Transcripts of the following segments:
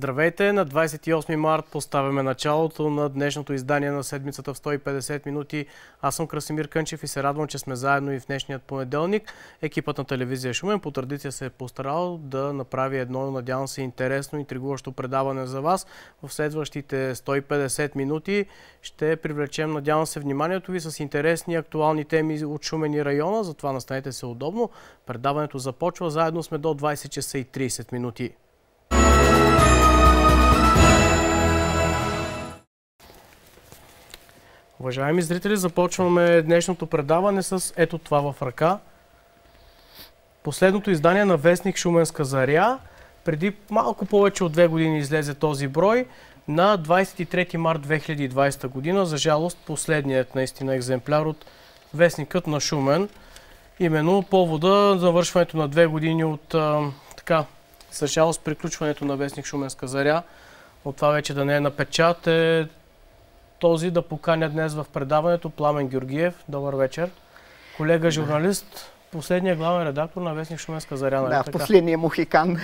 Здравейте! На 28 март поставяме началото на днешното издание на седмицата в 150 минути. Аз съм Красимир Кънчев и се радвам, че сме заедно и в днешният понеделник. Екипът на телевизия Шумен по традиция се е постарал да направи едно, надявам се, интересно и интригуващо предаване за вас. В следващите 150 минути ще привлечем, надявам се, вниманието ви с интересни актуални теми от Шумен и района. Затова настанете се удобно. Предаването започва. Заедно сме до 20 часа и 30 минути. Уважаеми зрители, започваме днешното предаване с ето това в ръка. Последното издание на Вестник Шуменска заря. Преди малко повече от две години излезе този брой. На 23 март 2020 година, за жалост, последният наистина екземпляр от Вестникът на Шумен. Именно повода завършването на две години от така, за жалост, приключването на Вестник Шуменска заря. От това вече да не е на печат е този да поканя днес в предаването Пламен Георгиев. Добър вечер. Колега журналист, последният главен редактор на Вестник Шуменска заря. Нали да, последния мухикан.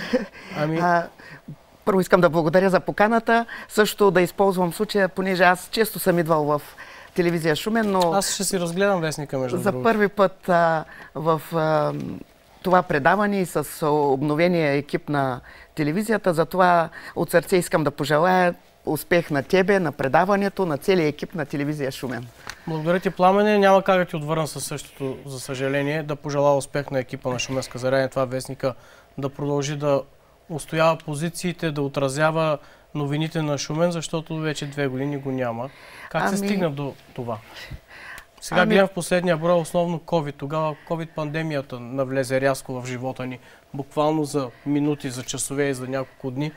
Ами... А, първо искам да благодаря за поканата. Също да използвам случая, понеже аз често съм идвал в телевизия Шумен, но... Аз ще си разгледам вестника, между За първи път а, в а, това предаване и с обновения екип на телевизията. Затова от сърце искам да пожелая успех на тебе, на предаването, на целия екип на телевизия Шумен. Благодаря ти, Пламене. Няма как да ти отвърна със същото, за съжаление. Да пожела успех на екипа на Шуменска заря, това вестника да продължи да устоява позициите, да отразява новините на Шумен, защото вече две години го няма. Как ами... се стигна до това? Сега ами... гледам в последния брой основно COVID. Тогава COVID-пандемията навлезе рязко в живота ни. Буквално за минути, за часове и за няколко дни.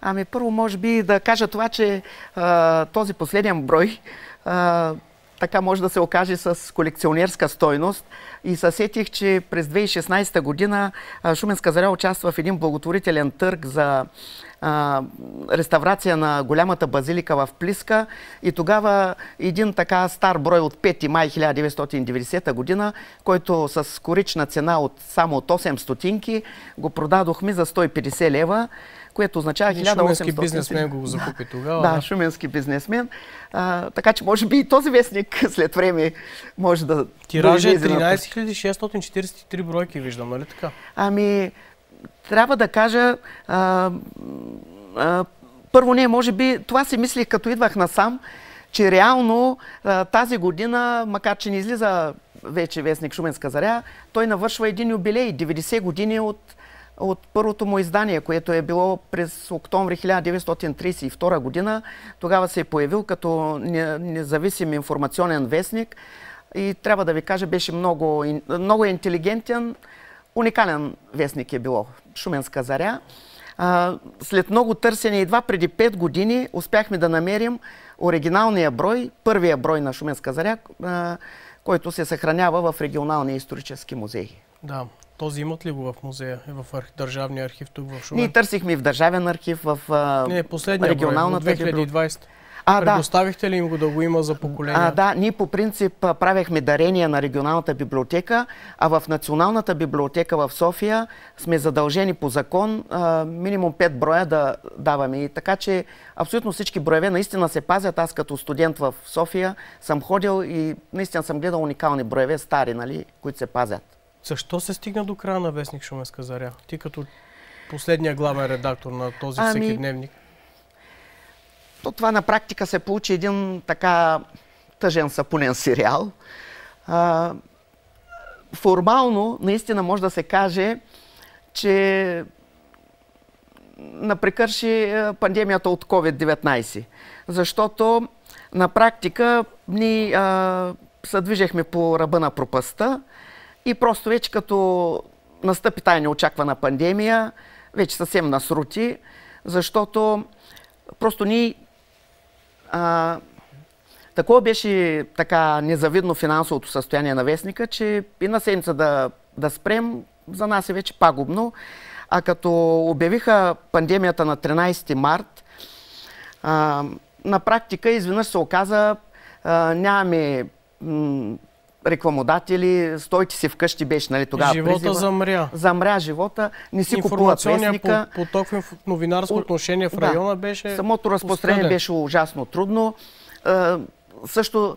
Ами първо може би да кажа това, че а, този последен брой а, така може да се окаже с колекционерска стойност. И се сетих, че през 2016 година Шуменска заря участва в един благотворителен търг за а, реставрация на голямата базилика в Плиска. И тогава един така стар брой от 5 май 1990 година, който с корична цена от само от 8 стотинки, го продадохме за 150 лева което означава 1800... Шуменски бизнесмен го закупи тогава. Да, да, шуменски бизнесмен. А, така че може би и този вестник след време може да... Тиража е 13 643 бройки, виждам, нали така? Ами, трябва да кажа... А, а, първо не, може би, това си мислих като идвах насам, че реално а, тази година, макар че не излиза вече вестник Шуменска заря, той навършва един юбилей, 90 години от от първото му издание, което е било през октомври 1932 година. Тогава се е появил като независим информационен вестник и трябва да ви кажа, беше много, много интелигентен, уникален вестник е било. Шуменска заря. след много търсене, едва преди 5 години, успяхме да намерим оригиналния брой, първия брой на Шуменска заря, който се съхранява в регионалния исторически музей. Да. Този имат ли го в музея? Е в арх... Държавния архив тук в Шумен? Ние търсихме в Държавен архив, в Не, последния регионалната брой, 2020. А, Предоставихте да. ли им го да го има за поколение? А, да, ние по принцип правехме дарения на регионалната библиотека, а в Националната библиотека в София сме задължени по закон а, минимум 5 броя да даваме. И така че абсолютно всички броеве наистина се пазят. Аз като студент в София съм ходил и наистина съм гледал уникални броеве, стари, нали, които се пазят. Защо се стигна до края на Вестник Шуменска заря? Ти като последния главен редактор на този ами, всеки дневник. То това на практика се получи един така тъжен сапунен сериал. А, формално, наистина може да се каже, че напрекърши пандемията от COVID-19. Защото на практика ни а, се по ръба на пропаста. И просто вече като настъпи тая неочаквана пандемия, вече съвсем насрути, защото просто ни а, такова беше така незавидно финансовото състояние на вестника, че и на седмица да, да спрем, за нас е вече пагубно. А като обявиха пандемията на 13 март, а, на практика изведнъж се оказа, а, нямаме рекламодатели, стойте си вкъщи беше, нали, тогава Живота призива. замря. Замря живота, не си купуват вестника. по- поток в новинарско отношение в да. района беше Самото разпространение беше ужасно трудно. Също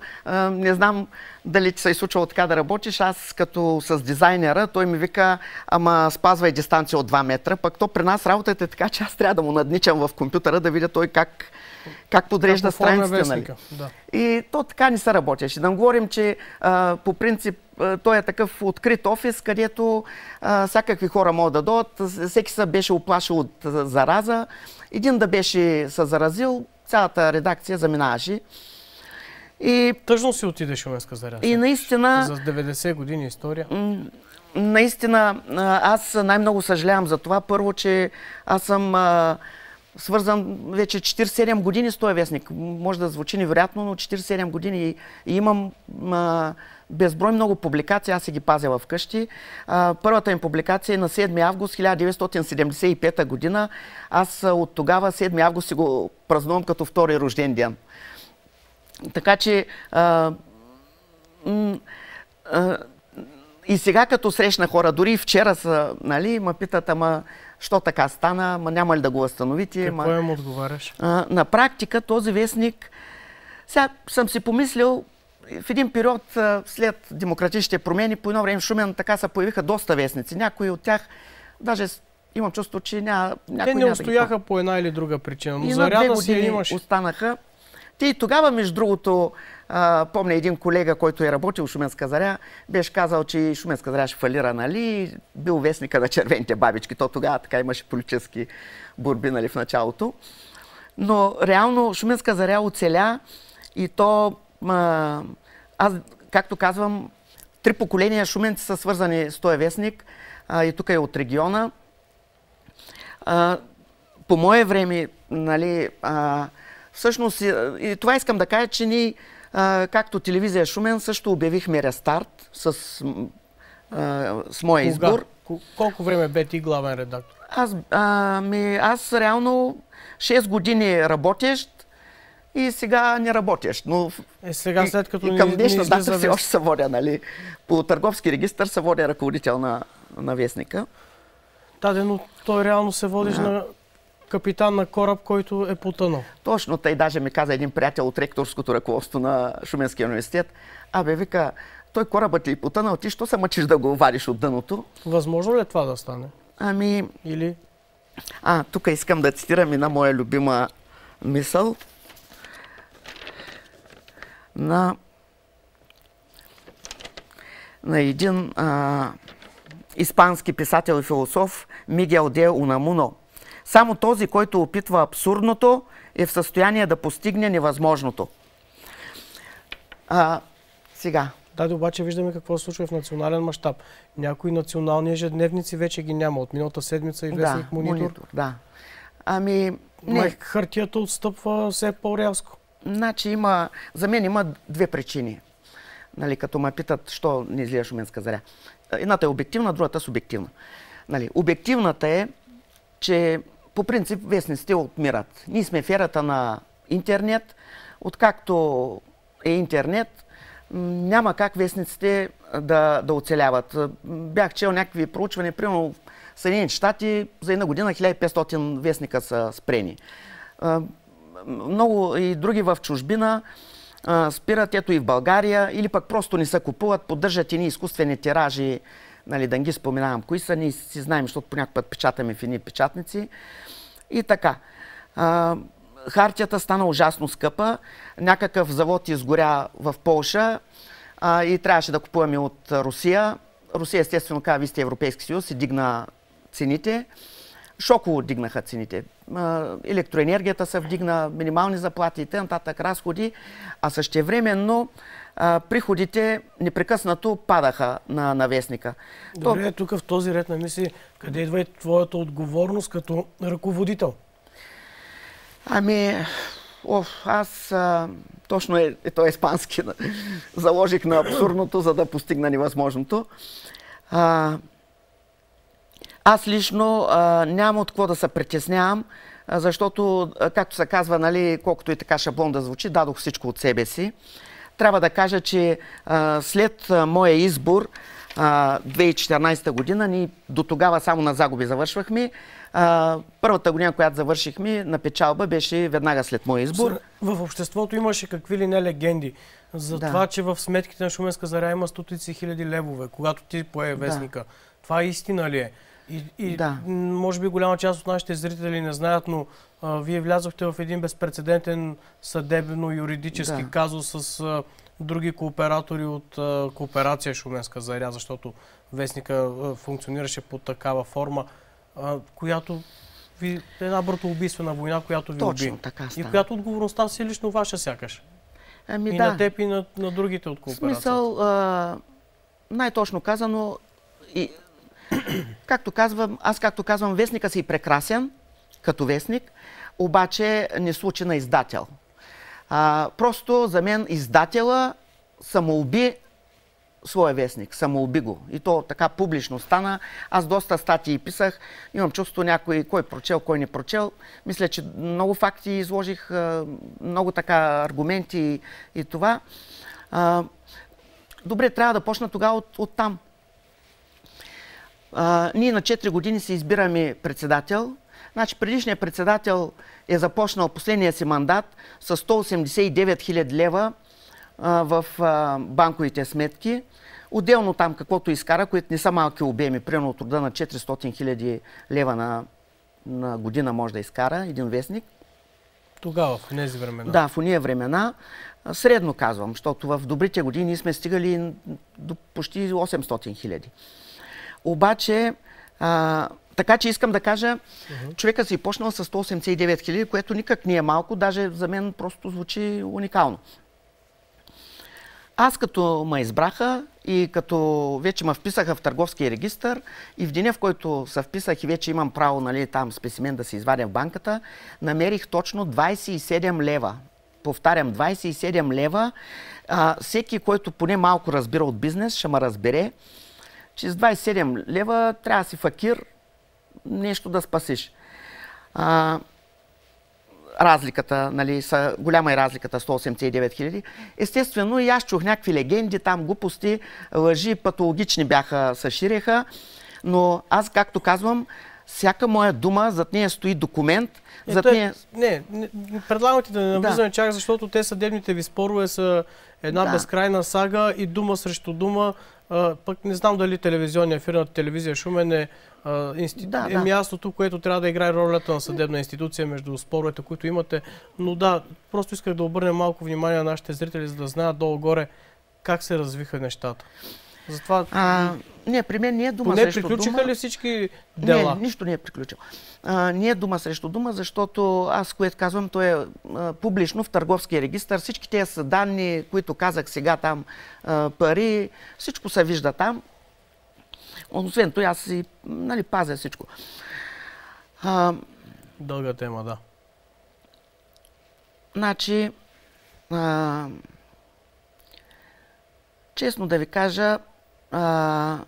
не знам дали ти се е случвало така да работиш. Аз като с дизайнера, той ми вика, ама спазвай дистанция от 2 метра. Пък то при нас работата е така, че аз трябва да му надничам в компютъра да видя той как, как подрежда оформя страниците. Нали. Да. И то така не се работеше. Да говорим, че а, по принцип той е такъв открит офис, където а, всякакви хора могат да дойдат. Всеки се беше оплашил от зараза. Един да беше се заразил, цялата редакция заминаваше. И, Тъжно си отиде Шуменска заря. и наистина... За 90 години история. Наистина, аз най-много съжалявам за това. Първо, че аз съм а, свързан вече 47 години с този вестник. Може да звучи невероятно, но 47 години и, и имам а, безброй много публикации, аз си ги пазя в къщи. А, първата им публикация е на 7 август 1975 година. Аз от тогава 7 август си го празнувам като втори рожден ден. Така че а, а, и сега като срещна хора, дори вчера са, нали, ме питат, ама, що така стана, ма няма ли да го възстановите? Какво Ма, им отговаряш? а, на практика този вестник, сега съм си помислил, в един период след демократичните промени, по едно време в Шумен така се появиха доста вестници. Някои от тях, даже имам чувство, че няма, Те не да устояха по една или друга причина, но заряда си я години имаш. останаха. Те и тогава, между другото, а, помня един колега, който е работил в Шуменска заря, беше казал, че Шуменска заря ще фалира, нали? Бил вестника на червените бабички. То тогава така имаше политически борби, нали, в началото. Но реално Шуменска заря оцеля и то, а, аз, както казвам, три поколения шуменци са свързани с този вестник а, и тук е от региона. А, по мое време, нали, а, всъщност, и, и това искам да кажа, че ние, както телевизия Шумен, също обявихме рестарт с, с моя избор. Ко- Колко време бе ти главен редактор? Аз, а, ми, аз реално 6 години работещ и сега не работещ. Но Е, сега след като и към днешна дата все още се водя, нали? По търговски регистр се водя ръководител на, на вестника. Да, но той реално се водиш на капитан на кораб, който е потънал. Точно тъй даже ми каза един приятел от ректорското ръководство на Шуменския университет. Абе, вика, той корабът ти е потънал, ти що се мъчиш да го вадиш от дъното? Възможно ли е това да стане? Ами, Или а, тук искам да цитирам една моя любима мисъл на, на един а, испански писател и философ Мигел де Унамуно. Само този, който опитва абсурдното, е в състояние да постигне невъзможното. А, сега, Да, обаче виждаме какво се случва в национален мащаб. Някои национални ежедневници вече ги няма. От миналата седмица и вестник да, монитор. монитор, да. Ами, не, Май хартията отстъпва все по-рязко. Значи има, за мен има две причини. Нали, като ме питат, що не излия Шуменска заря. Едната е обективна, другата субективна. Нали, обективната е, че по принцип вестниците отмират. Ние сме в ерата на интернет. Откакто е интернет, няма как вестниците да, да оцеляват. Бях чел някакви проучвания, примерно в Съединените щати за една година 1500 вестника са спрени. Много и други в чужбина спират, ето и в България, или пък просто не се купуват, поддържат едни изкуствени тиражи, нали, да не ги споменавам кои са, ние си знаем, защото по някакъв път печатаме в едни печатници. И така. А, хартията стана ужасно скъпа. Някакъв завод изгоря в Полша а, и трябваше да купуваме от Русия. Русия естествено каза, вие сте Европейски съюз и дигна цените. Шоково дигнаха цените. Електроенергията се вдигна, минимални заплати и т.н. разходи, а същевременно а, приходите непрекъснато падаха на, на вестника. То- Добре, тук в този ред на мисли, къде идва и твоята отговорност като ръководител? Ами, оф, аз а, точно е, е то испански. да. Заложих на абсурдното, за да постигна невъзможното. А, аз лично а, нямам от какво да се притеснявам, а, защото, а, както се казва, нали, колкото и така шаблон да звучи, дадох всичко от себе си. Трябва да кажа, че а, след а, моя избор, а, 2014 година, ние до тогава само на загуби завършвахме. А, първата година, която завършихме на печалба, беше веднага след моя избор. В обществото имаше какви ли не легенди за да. това, че в сметките на Шуменска заря има стотици хиляди левове, когато ти пое вестника. Да. Това истина ли е? И, и да. може би голяма част от нашите зрители не знаят, но а, вие влязохте в един безпредседентен съдебно-юридически да. казус с а, други кооператори от а, кооперация Шуменска заря, защото вестника а, функционираше по такава форма, а, която ви, една братоубийствена война, която ви Точно, уби. Така и която отговорността си лично ваша сякаш. Ами, и да. на теб, и на, на другите от кооперацията. Смисъл, най-точно казано, и, както казвам, аз както казвам, вестника си прекрасен, като вестник, обаче не случи на издател. А, просто за мен издателя самоуби своя вестник, самоуби го. И то така публично стана. Аз доста статии писах. Имам чувство някой, кой прочел, кой не прочел. Мисля, че много факти изложих, много така аргументи и, и това. А, добре, трябва да почна тогава от, от там. А, ние на 4 години си избираме председател. Значи предишният председател е започнал последния си мандат с 189 000 лева а, в а, банковите сметки. Отделно там каквото изкара, които не са малки обеми, примерно от рода на 400 000 лева на, на година може да изкара един вестник. Тогава, в тези времена. Да, в уния времена. Средно казвам, защото в добрите години сме стигали до почти 800 хиляди. Обаче, а, така че искам да кажа, uh-huh. човека си е почнал с 189 хиляди, което никак не е малко, даже за мен просто звучи уникално. Аз като ме избраха и като вече ме вписаха в търговския регистр и в деня, в който се вписах и вече имам право нали, там спесимен да се извадя в банката, намерих точно 27 лева. Повтарям, 27 лева. А, всеки, който поне малко разбира от бизнес, ще ме разбере, че с 27 лева трябва да си факир нещо да спасиш. А, разликата, нали, са, голяма е разликата 189 хиляди. Естествено и аз чух някакви легенди, там глупости, лъжи, патологични бяха, се ширеха, но аз, както казвам, всяка моя дума, зад нея стои документ. Е, зад нея... Не, не, предлагам ти да не навлизаме да. чак, защото те съдебните ви спорове са една да. безкрайна сага и дума срещу дума. А, пък не знам дали телевизионния ефир на телевизия Шумен е инсти... да, е да. мястото, което трябва да играе ролята на съдебна институция между споровете, които имате. Но да, просто исках да обърнем малко внимание на нашите зрители, за да знаят долу-горе как се развиха нещата. Затова... А, не, при мен не е дума Поне срещу приключиха дума. ли всички дела? Не, нищо не е приключил. А, не е дума срещу дума, защото аз, което казвам, то е а, публично в търговския регистр. Всички тези са данни, които казах сега там, а, пари, всичко се вижда там. Освен това, аз си нали, пазя всичко. А, Дълга тема, да. Значи, а, честно да ви кажа, а,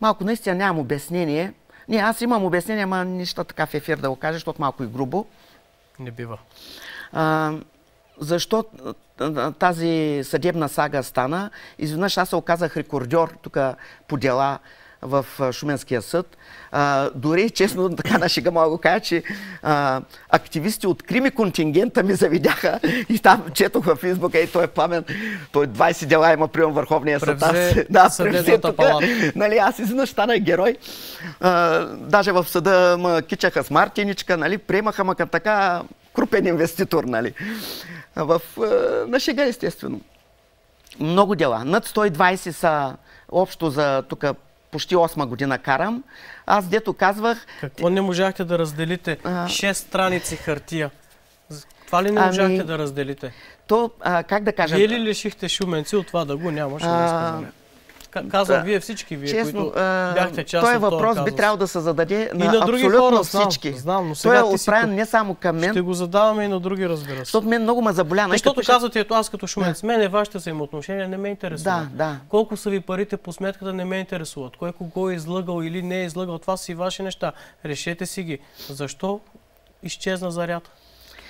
малко наистина нямам обяснение. Не, аз имам обяснение, ама нищо така в ефир да го кажа, защото малко и грубо. Не бива. А, защо тази съдебна сага стана? Изведнъж аз се оказах рекордьор тук по дела в Шуменския съд. А, дори, честно, така на шега мога го кажа, че а, активисти от крими контингента ми завидяха и там четох в Фейсбука и той е памен. Той 20 дела има прием Върховния съд. Превзе да, превзе тук. Нали, аз изведнъж станах герой. А, даже в съда ме кичаха с Мартиничка, нали, приемаха ме към така крупен инвеститор, нали. В, на шега, естествено. Много дела. Над 120 са общо за тук почти 8 година карам. Аз дето казвах... Какво не можахте да разделите? А... 6 страници хартия. Това ли не ами... можахте да разделите? То, а, как да кажа... Вие ли лишихте шуменци от това да го нямаше а... да Казвам, вие всички, вие, Честно, които бяхте част от въпрос би трябвало да се зададе на, на абсолютно хора, всички. Знам, но сега Той е отправен не само към мен. Ще го задаваме и на други, разбира се. Защото мен много ме заболя. Защото казвате, ето аз като шуменец, да. мене вашите взаимоотношения не ме интересуват. Да, да. Колко са ви парите по сметката не ме интересуват. Кой кого е излъгал или не е излъгал, това са и ваши неща. Решете си ги. Защо изчезна заряд?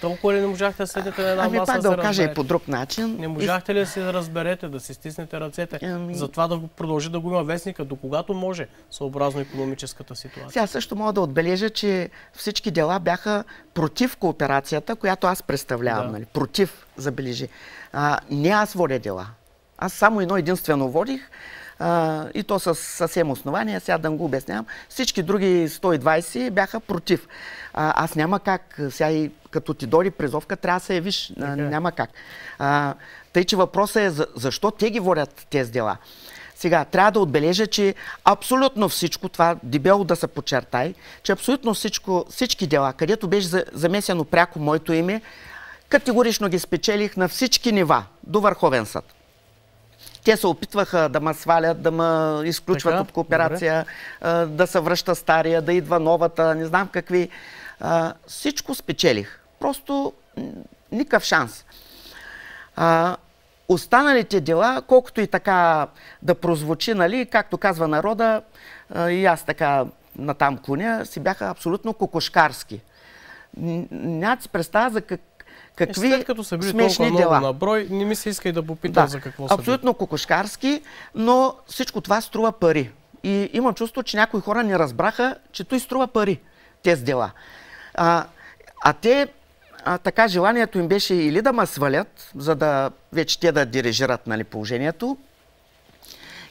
Толкова ли не можахте да седнете на една ами, маса пак да го кажа и по друг начин. Не можахте ли да се разберете, да си стиснете ръцете, Ами- за това да продължи да го има вестника, до когато може, съобразно економическата ситуация? Сега също мога да отбележа, че всички дела бяха против кооперацията, която аз представлявам. Да. Нали? Против, забележи. А, не аз водя дела. Аз само едно единствено водих а, и то с съвсем основания, сега да го обяснявам. Всички други 120 бяха против. А, аз няма как, сега и като ти дойде призовка, трябва да се явиш. Така е. няма как. А, тъй, че въпросът е за, защо те ги водят тези дела. Сега, трябва да отбележа, че абсолютно всичко, това дебело да се подчертай, че абсолютно всичко, всички дела, където беше за- замесено пряко моето име, категорично ги спечелих на всички нива, до Върховен съд. Те се опитваха да ме свалят, да ме изключват Така, от кооперация, а, да се връща стария, да идва новата, не знам какви. Всичко спечелих. Просто никакъв шанс. Останалите дела, колкото и така да прозвучи, нали, както казва народа, и аз така натам клоня, си бяха абсолютно кокошкарски. Н- Нямате си представа за как, Е, какви След като са били смешни толкова дела. на брой, не ми се иска и да попитам Да, за какво са били. абсолютно кокошкарски, но всичко това струва пари. И имам чувство, че някои хора не разбраха, че той струва пари, тези дела. А, а те, а, така желанието им беше или да ме свалят, за да вече те да дирижират нали, положението,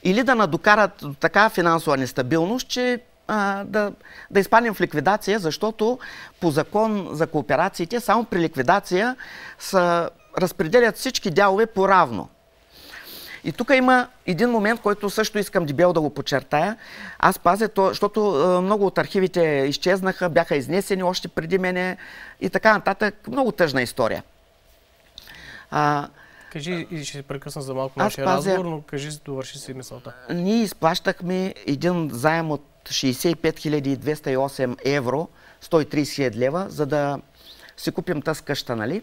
или да надокарат до такава финансова нестабилност, че а, да, да изпаднем в ликвидация, защото по закон за кооперациите само при ликвидация са, разпределят всички дялове по-равно. И тук има един момент, който също искам дебел да го подчертая. Аз пазя, то, защото много от архивите изчезнаха, бяха изнесени още преди мене и така нататък. Много тъжна история. А, Кажи и ще се прекъсна за малко нашия пазя- разговор, но кажи, довърши си мисълта. ние изплащахме един заем от 65 208 евро, 130 000 лева, за да си купим тази къща, нали?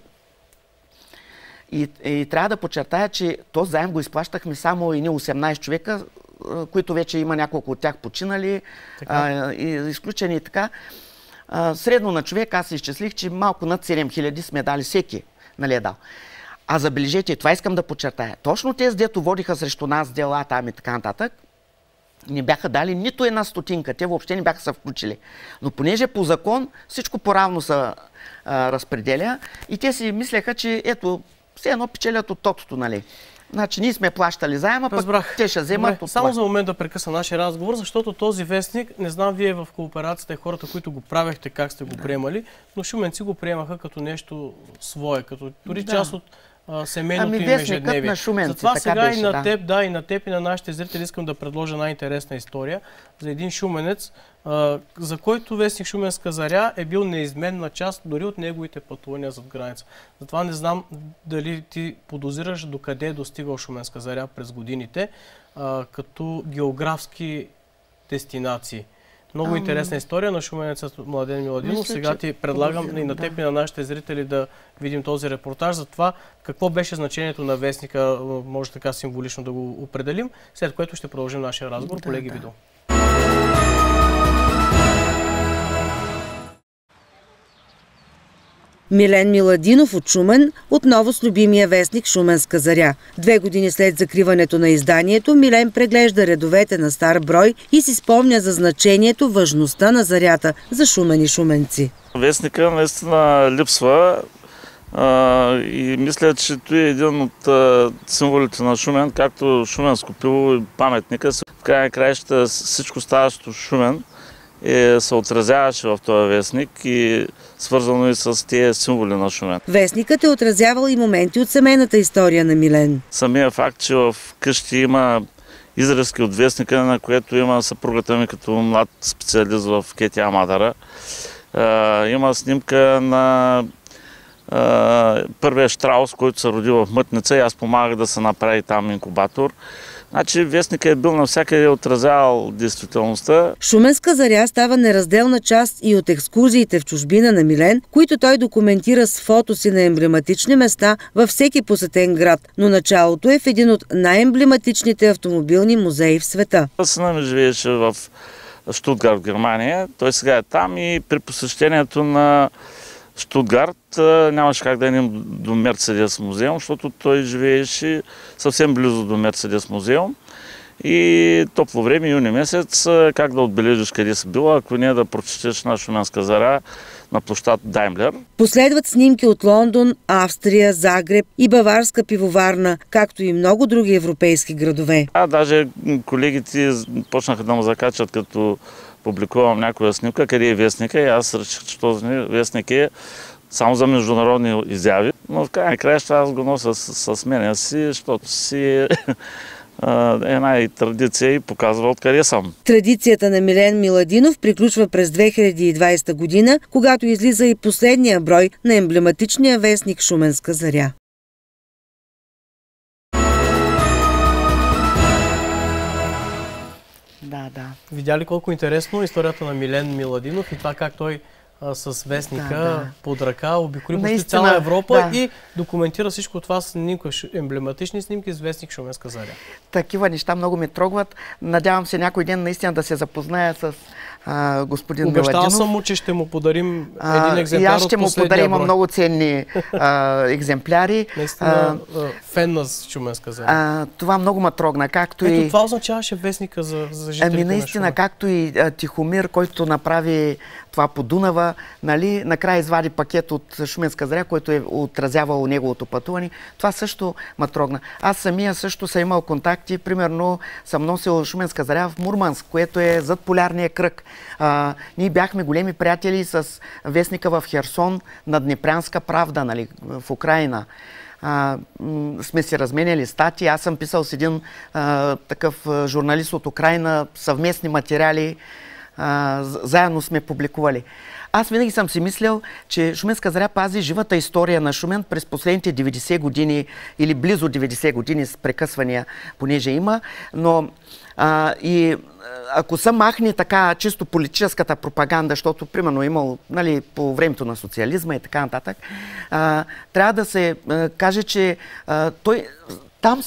И, и трябва да подчертая, че този заем го изплащахме само едни 18 човека, които вече има няколко от тях починали, а, и изключени и така. А, средно на човек аз изчислих, че малко над 7000 сме дали всеки, нали е дал. А забележете, това искам да подчертая. Точно тези, дето водиха срещу нас дела там и така нататък, не бяха дали нито една стотинка. Те въобще не бяха се включили. Но понеже по закон всичко по-равно се а, разпределя и те си мислеха, че ето, все едно печелят от тотото, нали? Значи ние сме плащали заема, пък Разбрах. те ще вземат Добре, от само това. за момент да прекъсна нашия разговор, защото този вестник, не знам вие в кооперацията и хората, които го правехте, как сте го приемали, но шуменци го приемаха като нещо свое, като дори Да. част от а, семейното Ами им ежедневие. на шуменци, Затова сега беше, и на да. теб, да, и на теб и на нашите зрители искам да предложа най-интересна история за един шуменец, а, за който вестник Шуменска заря е бил неизменна част дори от неговите пътувания зад граница. Затова не знам дали ти подозираш докъде е достигал Шуменска заря през годините, а, като географски дестинации. Много интересна история на шуменецът Младен Миладинов. мисля, Сега ти предлагам и на да. теб и на нашите зрители да видим този репортаж за това какво беше значението на вестника, може така символично да го определим, след което ще продължим нашия разговор. Да, Колеги, да. видео. Милен Миладинов от Шумен, отново с любимия вестник Шуменска заря. Две години след закриването на изданието, Милен преглежда редовете на стар брой и си спомня за значението, важността на зарята за Шумен и шуменци. Вестника наистина липсва и мисля, че той е един от символите на Шумен, както Шуменско пиво и паметника. В крайна краища всичко ставащо Шумен е, се отразяваше в този вестник и свързано и с тези символи на Шумен. Вестникът е отразявал и моменти от семейната история на Милен. Самия факт, че в къщи има изразки от вестника, на което има съпругата ми като млад специалист в Кети Амадара. А, има снимка на а, първия штраус, който се роди в Мътница и аз помагах да се направи там инкубатор. Значи вестникът е бил навсякъде отразявал действителността. Шуменска заря става неразделна част и от екскурзиите в чужбина на Милен, които той документира с фото си на емблематични места във всеки посетен град, но началото е в един от най-емблематичните автомобилни музеи в света. Сина ми живееше в Штутгарт, Германия. Той сега е там и при посещението на Штутгарт нямаше как да е до Мерцедес музеум, защото той живееше съвсем близо до Мерцедес музеум. И топло време, юни месец, как да отбележиш къде си била, ако не да прочетеш на Шуменска зара на площад Даймлер. Последват снимки от Лондон, Австрия, Загреб и Баварска пивоварна, както и много други европейски градове. А, даже колегите почнаха да му закачат като публикувам някоя снимка, къде е вестника и аз реших, че този вестник е само за международни изяви. Но в крайна краища аз го нося с, с мене си, защото си е една и традиция и показва откъде съм. Традицията на Милен Миладинов приключва през 2020 година, когато излиза и последния брой на емблематичния вестник Шуменска заря. Да, да. Видя ли колко интересно историята на Милен Миладинов и това как той а, с вестника да, да. под ръка обиколи почти цяла Европа да. и документира всичко това с емблематични снимки с вестник Шуменска заря. Такива неща много ме трогват. Надявам се някой ден наистина да се запозная с а, господин Обещал Миладинов. съм му, че ще му подарим един екземпляр И аз ще му подарим брой. много ценни а, екземпляри. Наистина а, фен на Шуменска заря. А, това много ме трогна. Както Ето и... това означаваше вестника за, за жителите Ами наистина, на както и а, Тихомир, който направи това по Дунава, нали, накрая извади пакет от Шуменска заря, който е отразявал неговото пътуване. Това също ме трогна. Аз самия също съм имал контакти. Примерно съм носил Шуменска заря в Мурманск, което е зад полярния кръг. А, ние бяхме големи приятели с вестника в Херсон на Днепрянска правда, нали, в Украина. А, сме си разменяли статии. Аз съм писал с един а, такъв журналист от Украина съвместни материали. А, заедно сме публикували. Аз винаги съм си мислил, че Шуменска заря пази живата история на Шумен през последните 90 години или близо 90 години с прекъсвания, понеже има, но а, и ако са махни така чисто политическата пропаганда, защото примерно имал нали, по времето на социализма и така нататък, а, трябва да се а, каже, че а, той там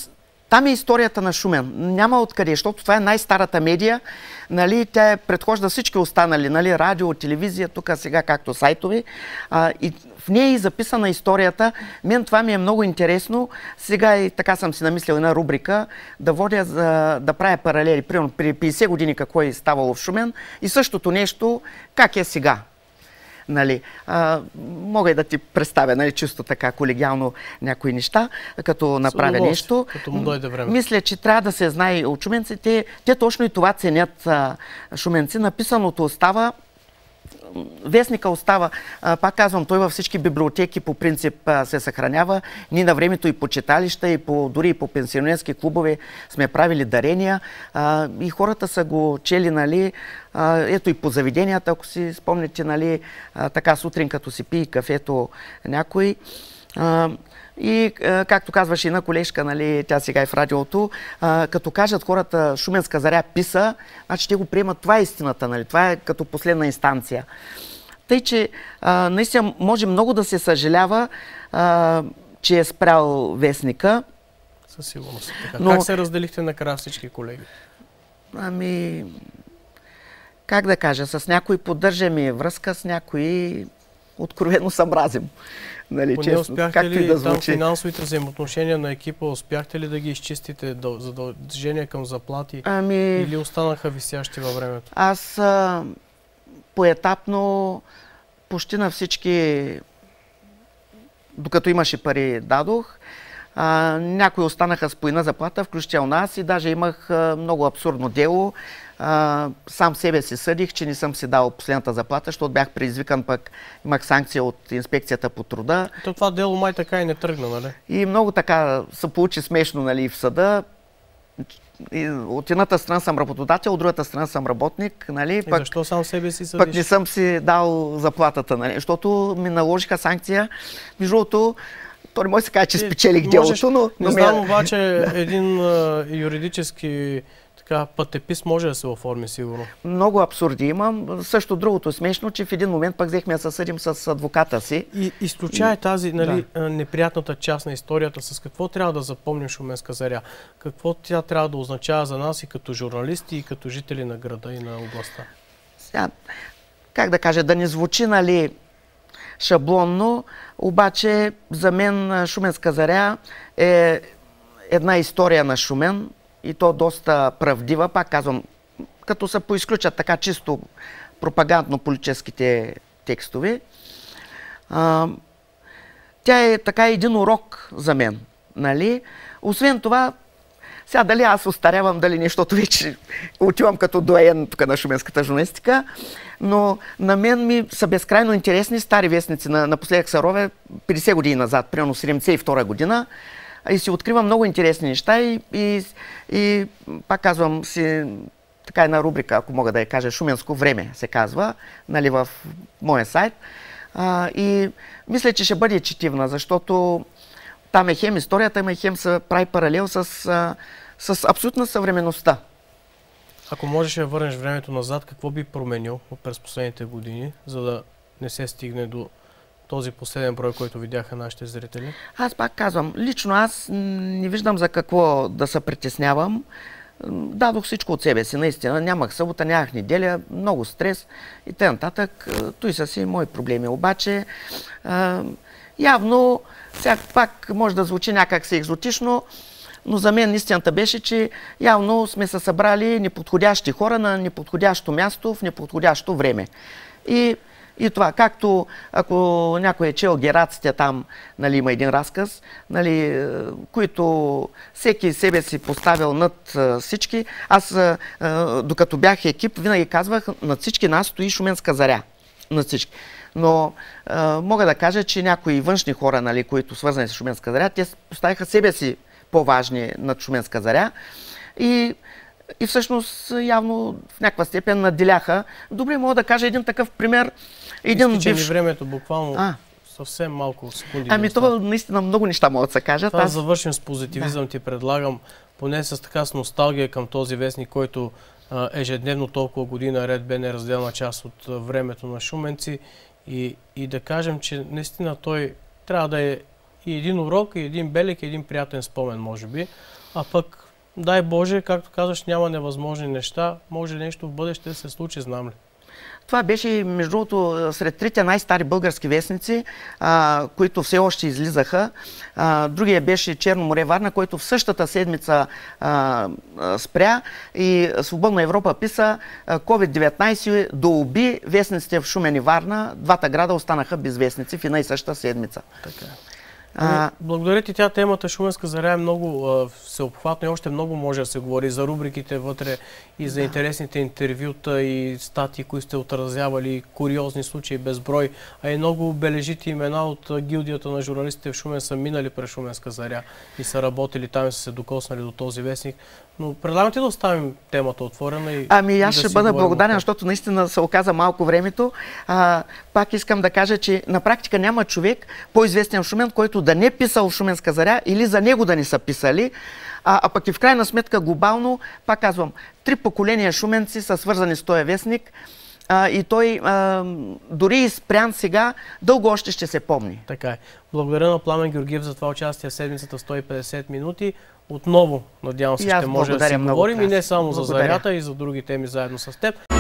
там е историята на Шумен. Няма откъде, защото това е най-старата медия. Нали, тя е предхожда всички останали, нали, радио, телевизия, тук сега както сайтови. А, и в нея е записана историята. Мен това ми е много интересно. Сега и така съм си намислил една рубрика да водя, за, да правя паралели. Примерно при 50 години какво е ставало в Шумен и същото нещо как е сега. Нали, а, мога и да ти представя нали, чисто така колегиално някои неща, като направя нещо. Като му дойде време. Мисля, че трябва да се знае от шуменците. Те, точно и това ценят а, шуменци. Написаното остава вестника остава, пак казвам, той във всички библиотеки по принцип се съхранява. Ние на времето и по читалища, и по, дори и по пенсионерски клубове сме правили дарения и хората са го чели, нали, ето и по заведенията, ако си спомняте, нали, така сутрин, като си пи кафето някой. И, както казваше една колежка, нали, тя сега е в радиото, а, като кажат хората Шуменска заря писа, значи те го приемат. Това е истината, нали? това е като последна инстанция. Тъй, че а, наистина може много да се съжалява, а, че е спрял вестника. Със сигурност. Така. Но... Как се разделихте накрая всички колеги? Ами, как да кажа, с някои поддържаме връзка, с някои откровено съмразим. Нали, честно, успяхте ли да там финансовите взаимоотношения на екипа, успяхте ли да ги изчистите задължения към заплати ами... или останаха висящи във времето? Аз а, поетапно почти на всички, докато имаше пари, дадох. А, някои останаха с поина заплата, включително аз и даже имах а, много абсурдно дело а, сам себе си съдих, че не съм си дал последната заплата, защото бях предизвикан пък, имах санкция от инспекцията по труда. То това дело май така и не тръгна, нали? И много така се получи смешно нали, в съда. И от едната страна съм работодател, от другата страна съм работник. Нали, пък, защо сам себе си съдиш? Пък не съм си дал заплатата, нали, защото ми наложиха санкция. Между другото, то не може да се каже, че спечелих делото, но... Не знам, обаче един а, юридически така, пътепис може да се оформи сигурно. Много абсурди имам. Също другото смешно, че в един момент пък взехме да се съдим с адвоката си. И изключая тази нали, да. неприятната част на историята, с какво трябва да запомним Шуменска заря? Какво тя трябва да означава за нас и като журналисти, и като жители на града и на областта? Сега, как да кажа, да не звучи, нали, шаблонно, обаче за мен Шуменска заря е една история на Шумен и то доста правдива, пак казвам, като се поизключат така чисто пропагандно-политическите текстове. А, тя е така един урок за мен. Нали? Освен това, сега дали аз остарявам, дали нещото вече отивам като доен тук на шуменската журналистика, но на мен ми са безкрайно интересни стари вестници на, напоследък Сарове 50 години назад, примерно 72 година. И си откривам много интересни неща и, и, и пак казвам си така една рубрика, ако мога да я кажа, Шуменско време се казва, нали, в моя сайт. А, и мисля, че ще бъде четивна, защото там е хем историята, има и хем се прави паралел с, с абсолютна съвременността. Ако можеш да върнеш времето назад, какво би променил през последните години, за да не се стигне до този последен брой, който видяха нашите зрители? Аз пак казвам, лично аз не виждам за какво да се притеснявам. Дадох всичко от себе си, наистина. Нямах събота, нямах неделя, много стрес и т.н. Той са си мои проблеми. Обаче, явно, сега пак може да звучи някак се екзотично, но за мен истината беше, че явно сме се събрали неподходящи хора на неподходящо място в неподходящо време. И и това, както ако някой е чел гераците там, нали, има един разказ, нали, е, които всеки себе си поставил над е, всички. Аз, е, докато бях екип, винаги казвах, над всички нас стои Шуменска заря. Над всички. Но мога да кажа, че някои външни хора, нали, които свързани с Шуменска заря, те поставиха себе си по-важни над Шуменска заря. И и всъщност явно в някаква степен наделяха. Добре, мога да кажа един такъв пример. Един Изтича бивш... времето буквално а. съвсем малко секунди. Ами това наистина много неща могат да се кажат. Това Аз... завършим с позитивизъм да. ти предлагам, поне с така с носталгия към този вестник, който а, ежедневно толкова година ред бе неразделна част от а, времето на шуменци и, и да кажем, че наистина той трябва да е и един урок, и един белек, и един приятен спомен, може би. А пък дай Боже, както казваш, няма невъзможни неща. Може нещо в бъдеще да се случи, знам ли. Това беше, между другото, сред трите най-стари български вестници, а, които все още излизаха. А, другия беше Черно море Варна, който в същата седмица а, спря и Свободна Европа писа COVID-19 доуби вестниците в Шумен и Варна. Двата града останаха без вестници в една и същата седмица. Така. Е. А, благодаря ти, тя темата Шуменска заря е много а, всеобхватна и още много може да се говори за рубриките вътре и за да. интересните интервюта и статии, които сте отразявали, куриозни случаи безброй, а и много бележити имена от гилдията на журналистите в Шумен са минали през Шуменска заря и са работили там и са се докоснали до този вестник. Но предлагам ти да оставим темата отворена и Ами аз да ще бъда благодарен, защото наистина се оказа малко времето. А, пак искам да кажа, че на практика няма човек по-известен в Шумен, който да не е писал Шуменска заря или за него да не са писали. А, а пък и в крайна сметка глобално, пак казвам, три поколения шуменци са свързани с този вестник. А, и той а, дори и спрян сега, дълго още ще се помни. Така е. Благодаря на Пламен Георгиев за това участие в седмицата 150 минути. Отново, надявам се, ще може да си говорим и не само благодаря. за зарята, и за други теми заедно с теб.